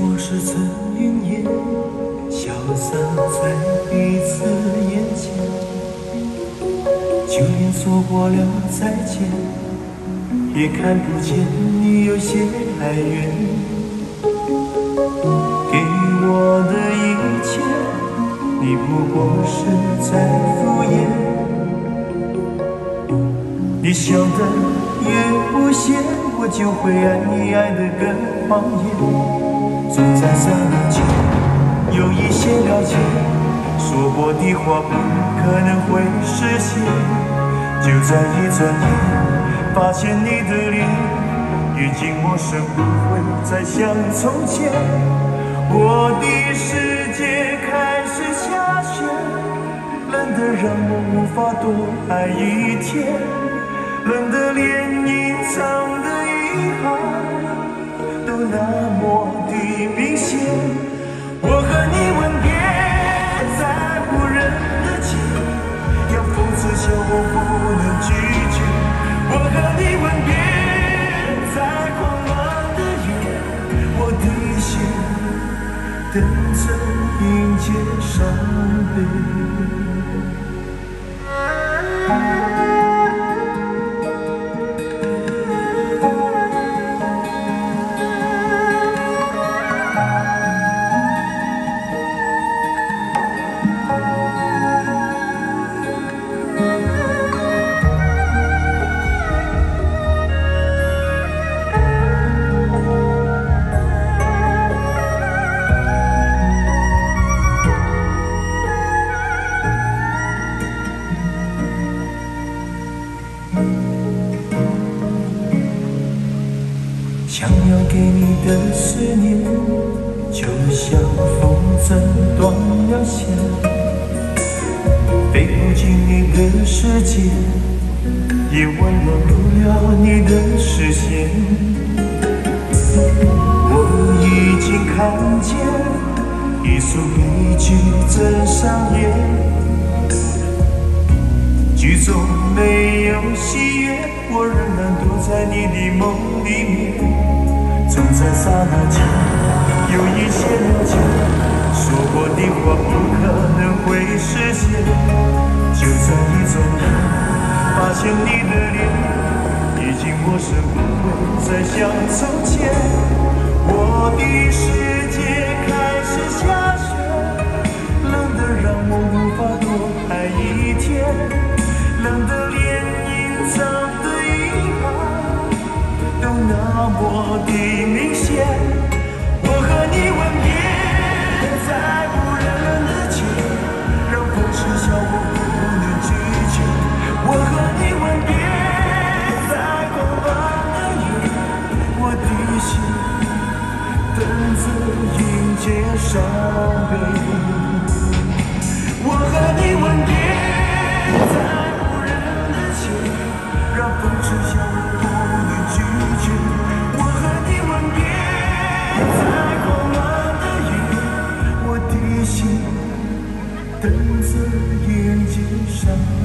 过是层云烟，消散在彼此眼前。就连说过了再见，也看不见你有些哀怨。给我的一切，你不过是在敷衍。你笑得越无邪，我就会爱你爱得更狂野。总在刹那间有一些了解，说过的话不可能会实现。就在一转眼，发现你的脸已经陌生，不会再像从前。我的世界开始下雪，冷得让我无法多爱一天，冷得连隐藏憾都那么。明显，我和你吻别在无人的街，要讽刺笑我不能拒绝。我和你吻别在狂乱的夜，我的心等着迎接伤悲。想要给你的思念，就像风筝断了线，飞不进你的世界，也温暖不了你的视线。我已经看见一出悲剧正上演，总没有喜悦，我仍然躲在你的梦里面。总在刹那间有一些了解，说过的话不可能会实现。就在一转眼，发现你的脸已经陌生，不会再像从前。我的世界的平线我和你吻别在无人的街让风痴笑我不能拒绝我和你吻别在狂乱的夜我的心等着迎接伤悲。myself